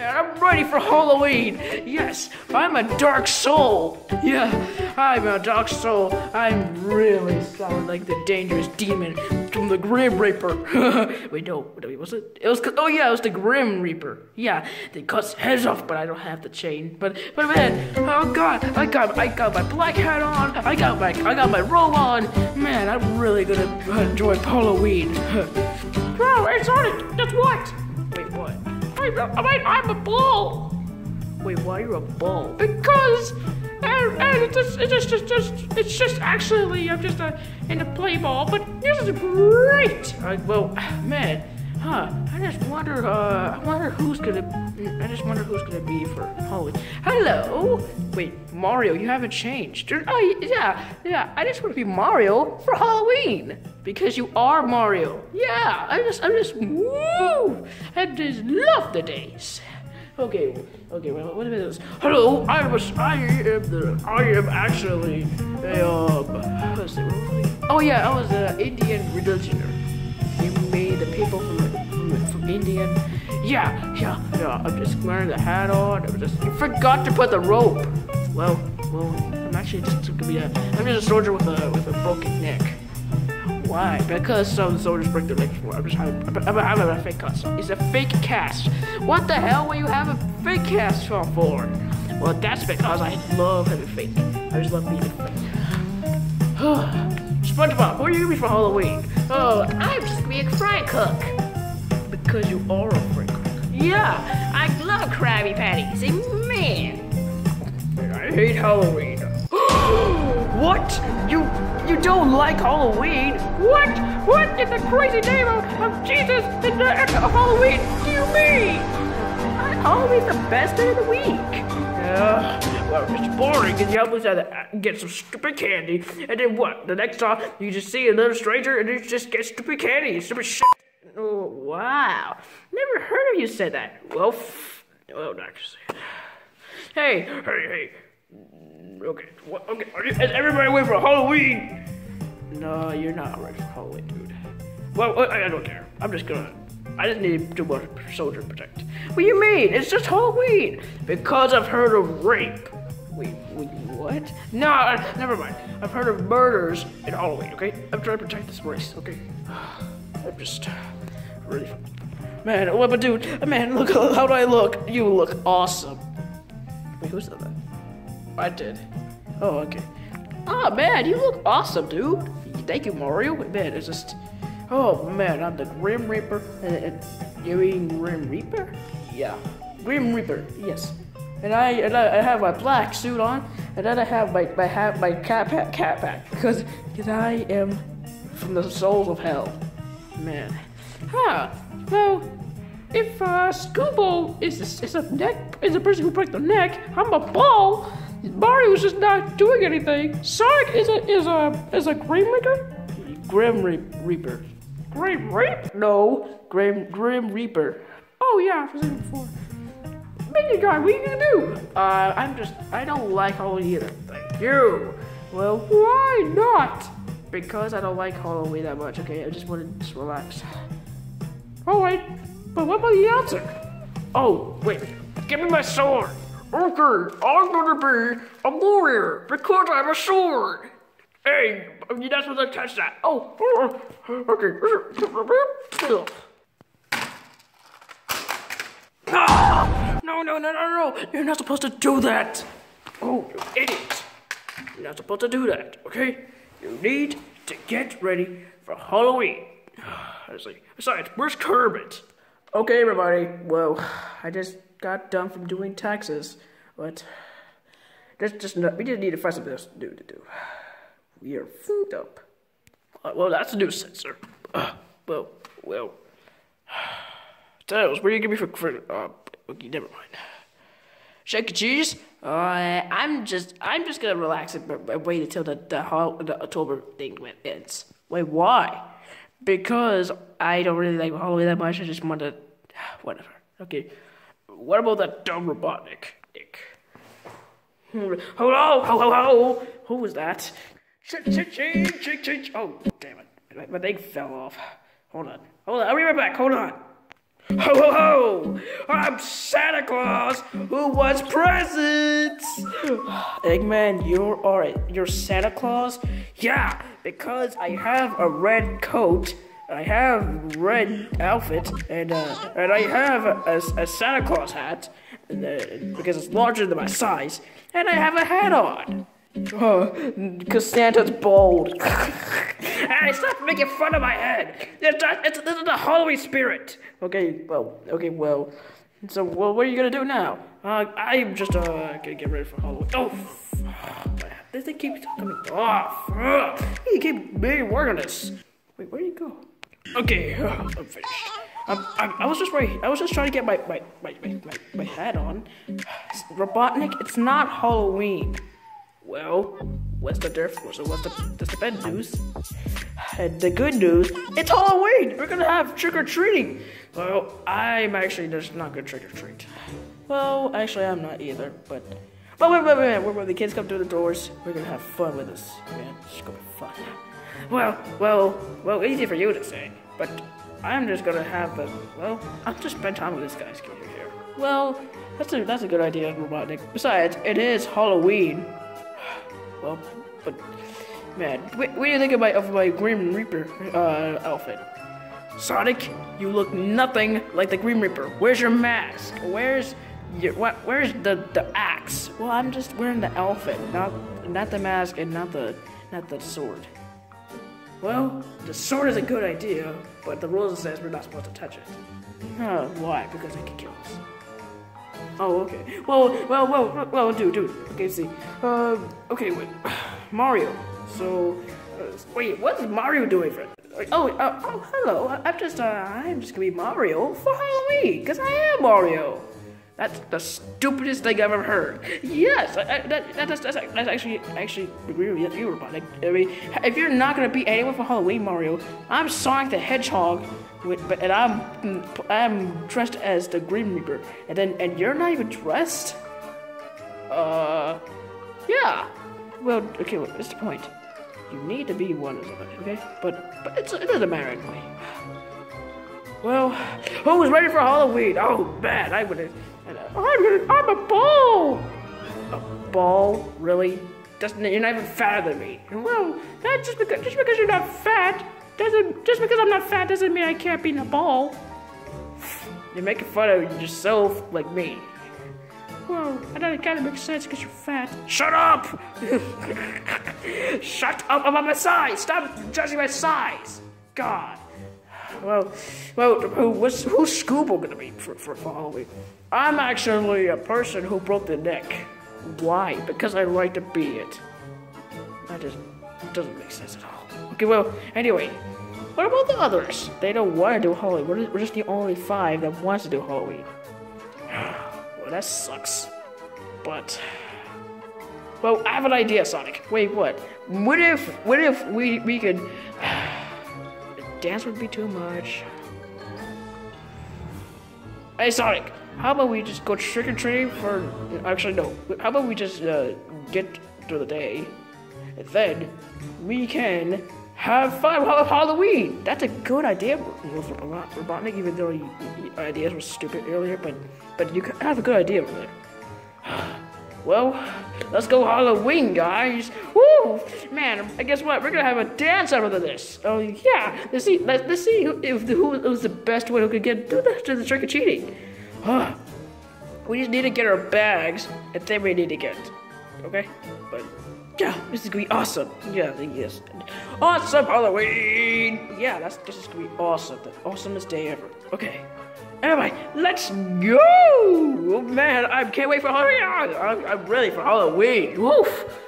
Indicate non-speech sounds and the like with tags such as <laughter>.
I'm ready for Halloween. Yes, I'm a dark soul. Yeah, I'm a dark soul. I'm really sound like the dangerous demon from the Grim Reaper. <laughs> wait, no, wait, was it? It was. Oh yeah, it was the Grim Reaper. Yeah, they cut heads off, but I don't have the chain. But but man, oh god, I got I got my black hat on. I got my I got my robe on. Man, I'm really gonna enjoy Halloween. <laughs> Bro, it's on That's what? I'm, I'm, I'm a bull. Wait, why are you a bull? Because, and, and it's just, it's just, it's just, it's just actually, I'm just a, in a play ball, but this is great. Uh, well, <sighs> man, huh? I just wonder. Uh, I wonder who's gonna. I just wonder who's gonna be for Halloween. Hello. Wait, Mario, you haven't changed. Oh yeah, yeah. I just want to be Mario for Halloween because you are Mario. Yeah, I just, I just woo. I just love the days. Okay, okay. Well, what is this? Hello, I was. I am the. I am actually a. It? Oh yeah, I was an Indian religioner. Indian. Yeah, yeah, yeah. I'm just wearing the hat on. I just you forgot to put the rope. Well, well, I'm actually just gonna be a. I'm just a soldier with a with a broken neck. Why? Because some soldiers break their legs before. I'm just having, I'm having a fake cast. It's a fake cast. What the hell will you have a fake cast for? Well, that's because I love having fake. I just love being fake. <sighs> SpongeBob, what are you gonna be for Halloween? Oh, I'm just gonna be a fry cook. Because you are a cook. Yeah, I love Krabby Patties. Man, I hate Halloween. <gasps> what? You you don't like Halloween? what? What in the crazy name of, of Jesus and the, and the Halloween do you mean? Halloween's the best day of the week. Yeah, well, it's boring because you always have to get some stupid candy, and then what? The next time you just see another stranger and you just get stupid candy and stupid shit. Oh, wow. Never heard of you say that. Well, f- well, say. Hey, hey, hey. Okay, what, okay. Are you, is everybody ready for Halloween? No, you're not ready for Halloween, dude. Well, I, I don't care. I'm just gonna. I just need to more soldier protect. What do you mean? It's just Halloween. Because I've heard of rape. Wait, wait, what? No, uh, never mind. I've heard of murders in Halloween, okay? I'm trying to protect this race, okay? <sighs> I'm just uh, really. Man, what, but dude, man, look, how do I look? You look awesome. Wait, who said that? I did. Oh, okay. Oh, man, you look awesome, dude. Thank you, Mario. Man, it's just. Oh, man, I'm the Grim Reaper. And, and you mean Grim Reaper? Yeah. Grim Reaper, yes. And I, and I, I have my black suit on, and then I have my, my hat, my cat hat, cap hat, because because I am from the souls of hell. Man. Huh. Well, if uh, Scoobo is a, is a neck is a person who breaks their neck, I'm a ball. Mario's just not doing anything. Sonic is a is a is a Grim Reaper. Grim Re- Reaper. Grim Reaper. No, Grim Grim Reaper. Oh yeah, I've seen it before. Minion guy, what are you gonna do? Uh, I'm just, I don't like Halloween either. Thank you. Well, Why not? Because I don't like Halloween that much, okay? I just want to just relax. Oh wait, but what about the answer? Oh, wait. Give me my sword. Okay, I'm gonna be a warrior because I have a sword. Hey, you're not supposed to touch that. Oh, okay. Ah! No, no, no, no, no. You're not supposed to do that. Oh, you idiot. You're not supposed to do that, okay? You need to get ready for Halloween. <sighs> I was like, Besides, where's Kermit? Okay, everybody. Well, <sighs> I just got done from doing taxes, but just, just no, we just need to find something else to do to <sighs> do. We are fucked up. Uh, well, that's a new sensor. Uh, well, well. Tails, what are you giving me for, for uh, okay, never mind. Shake cheese. Uh, I'm just, I'm just gonna relax and wait until the the, hol- the October thing ends. Wait, why? Because I don't really like Halloween that much. I just want to, <sighs> whatever. Okay. What about that dumb Robotnik? Nick. Hello, ho ho. Who was that? Ching ching ching ching ching. Oh, damn it! My, my thing fell off. Hold on. Hold on. I'll be right back. Hold on. Ho ho ho! I'm Santa Claus who wants presents! <gasps> Eggman, you are a, you're Santa Claus? Yeah, because I have a red coat, I have red outfit, and uh, and I have a, a, Santa Claus hat, and, uh, because it's larger than my size, and I have a hat on. <laughs> Because Santa's bald. <laughs> hey, stop making fun of my head. It's, it's this is the Halloween spirit. Okay, well, okay, well. So, well, what are you gonna do now? Uh, I'm just uh gonna get ready for Halloween. Oh, this thing keeps coming off. Ugh. You keep making work on this. Wait, where do you go? Okay, <sighs> I'm finished. I'm, I'm, I was just right. I was just trying to get my my my my, my, hat on. Robotnik, it's not Halloween. Well, what's the difference? What's the, what's the bad news? The good news, it's Halloween! We're gonna have trick-or-treating! Well, I'm actually just not gonna trick-or-treat. Well, actually I'm not either, but... But wait, wait, wait, wait, when the kids come through the doors, we're gonna have fun with this. Man, it's gonna be fun. Well, well, well, easy for you to say, but I'm just gonna have a, well, I'll just spend time with this guy's kid here. Well, that's a, that's a good idea, Robotnik. Besides, it is Halloween. <sighs> Well, but man, what, what do you think of my of my Grim Reaper uh, outfit? Sonic, you look nothing like the Grim Reaper. Where's your mask? Where's your what? Where's the the axe? Well, I'm just wearing the outfit, not not the mask and not the not the sword. Well, the sword is a good idea, but the rules says we're not supposed to touch it. Uh, why? Because it can kill us. Oh, okay. Well, well, well, well, dude, dude. Okay, see. Uh, okay, wait. <sighs> Mario. So, uh, wait, what's Mario doing for? Oh, uh, oh, hello. I'm just, uh, I'm just gonna be Mario for Halloween, cause I am Mario. That's the stupidest thing I've ever heard. Yes, I, I, that, that's, that's, that's actually, actually agree with you, Robotnik. I mean, if you're not gonna be anyone for Halloween, Mario, I'm Sonic the Hedgehog, with, but and I'm, I'm dressed as the Grim Reaper, and then, and you're not even dressed. Uh, yeah. Well, okay, what's the point? You need to be one of them, okay? But, but it's, it doesn't matter anyway. Well, who's ready for Halloween? Oh, man, I would. I'm, I'm a ball. A ball? Really? Doesn't you're not even fatter than me? Well, that just because just because you're not fat doesn't just because I'm not fat doesn't mean I can't be in a ball. You're making fun of yourself like me. Well, and that kind of makes sense because you're fat. Shut up! <laughs> Shut up about my size! Stop judging my size! God. Well, well, who, what's, who's Scooble gonna be for, for Halloween? I'm actually a person who broke the neck. Why? Because I like to be it. That just doesn't make sense at all. Okay, well, anyway, what about the others? They don't want to do Halloween. We're, we're just the only five that wants to do Halloween. That sucks. But, well, I have an idea, Sonic. Wait, what? What if, what if we we could? <sighs> Dance would be too much. Hey, Sonic. How about we just go trick or treating for? Actually, no. How about we just uh, get through the day, and then we can have fun with Halloween. That's a good idea, Robotnik. Even though your ideas were stupid earlier, but but you have a good idea over there. <sighs> Well, let's go Halloween, guys. Woo! Man, I guess what? We're gonna have a dance out of this. Oh yeah. Let's see. Let's, let's see who, if who was the best one who could get do the, the trick or treating. Huh. <sighs> We just need to get our bags, and then we need to get. Okay. But yeah, this is gonna be awesome. Yeah, yes. Awesome Halloween. Yeah, that's this is gonna be awesome. The awesomest day ever. Okay. Anyway, let's go! Oh, man, I can't wait for Halloween. I'm, I'm ready for Halloween. Woof!